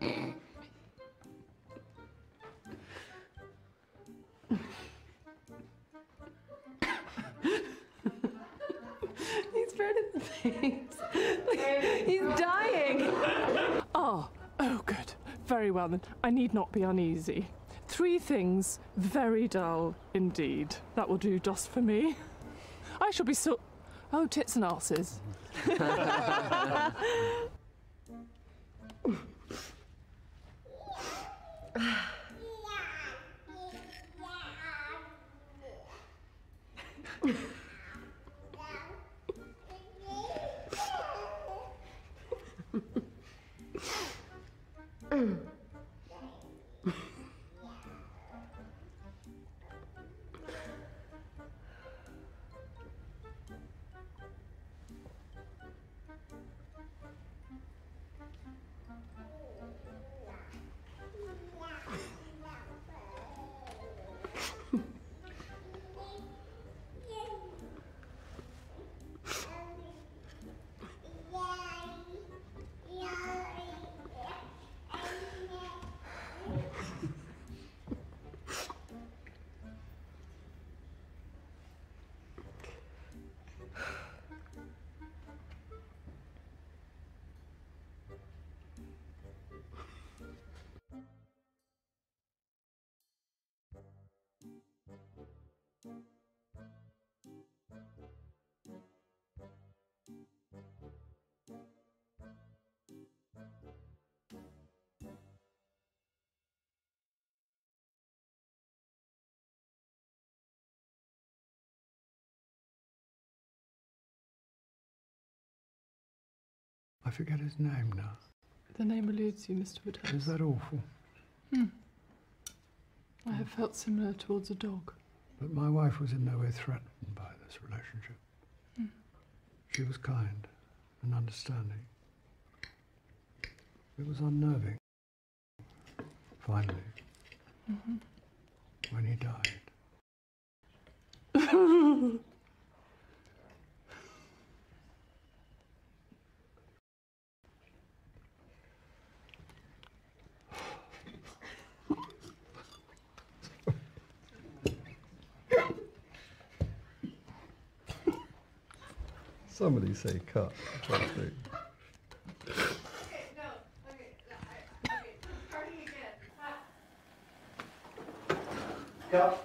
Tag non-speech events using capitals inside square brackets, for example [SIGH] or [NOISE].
[LAUGHS] he's burning the face. he's dying. oh, oh, good. Very well then. I need not be uneasy. Three things very dull indeed. That will do just for me. I shall be so. Oh, tits and asses. [LAUGHS] [LAUGHS] Mm. I forget his name now. The name eludes you, Mr. Woodhouse. Is that awful? Hmm. I have felt similar towards a dog. But my wife was in no way threatened by this relationship. Hmm. She was kind and understanding. It was unnerving. Finally, Mhm. when he died. [LAUGHS] Somebody say cut. That's it. Cut.